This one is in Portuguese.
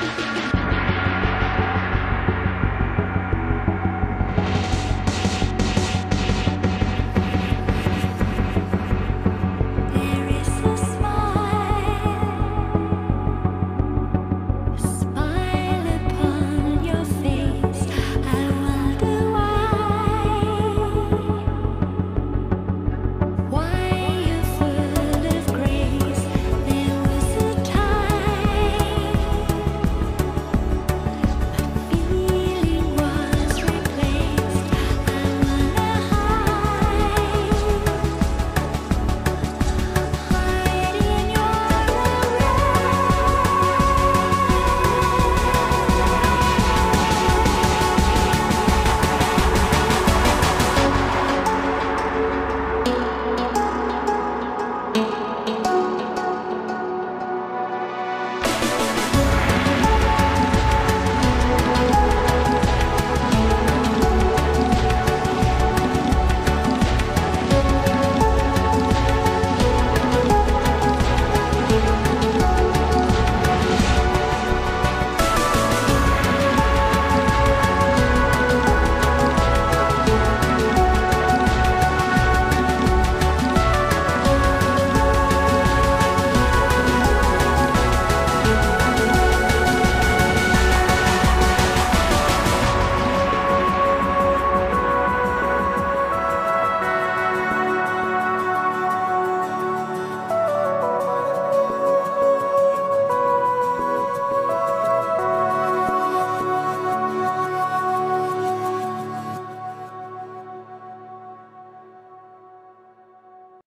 Música